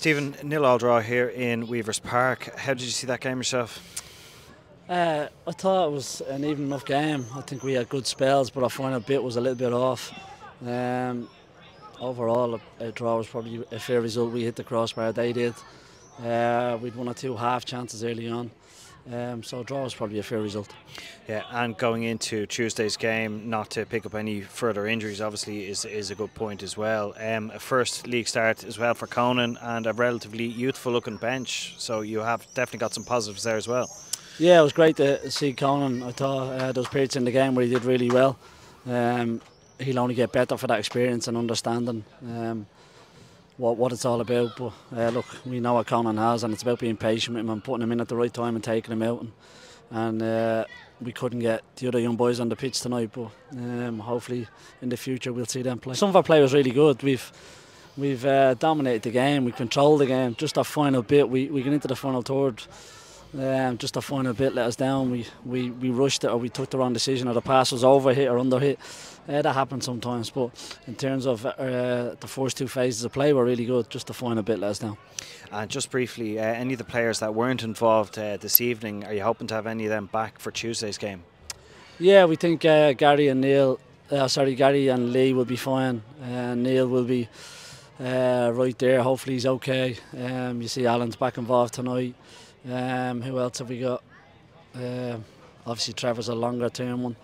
Stephen, nil all draw here in Weavers Park. How did you see that game yourself? Uh, I thought it was an even enough game. I think we had good spells, but our final bit was a little bit off. Um, overall, a, a, draw was probably a fair result. We hit the crossbar, they did. Uh, we'd one or two half chances early on. Um, so a draw was probably a fair result. Yeah, and going into Tuesday's game, not to pick up any further injuries, obviously is is a good point as well. Um, a first league start as well for Conan and a relatively youthful looking bench, so you have definitely got some positives there as well. Yeah, it was great to see Conan. I thought uh, those periods in the game where he did really well. Um, he'll only get better for that experience and understanding. Um, what, what it's all about. But uh, look, we know what Conan has, and it's about being patient with him and putting him in at the right time and taking him out. And, and uh, we couldn't get the other young boys on the pitch tonight, but um, hopefully in the future we'll see them play. Some of our players really good. We've we've uh, dominated the game. We controlled the game. Just our final bit, we we get into the final third. Um, just the final bit let us down. We, we we rushed it or we took the wrong decision or the pass was over hit or under hit. Uh, that happens sometimes, but in terms of uh, the first two phases of play, were really good. Just the final bit let us down. And just briefly, uh, any of the players that weren't involved uh, this evening, are you hoping to have any of them back for Tuesday's game? Yeah, we think uh, Gary and Neil, uh, sorry, Gary and Lee will be fine. And Neil will be right there. Hopefully he's okay. Um, you see Alan's back involved tonight. Um, who else have we got? Uh, obviously, Trevor's a longer term one.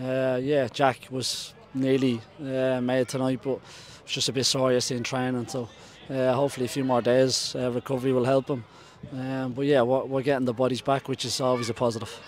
Uh, yeah, Jack was nearly uh, made tonight, but was just a bit yesterday in training. So uh, hopefully, a few more days uh, recovery will help him. Um, but yeah, we're, we're getting the bodies back, which is always a positive.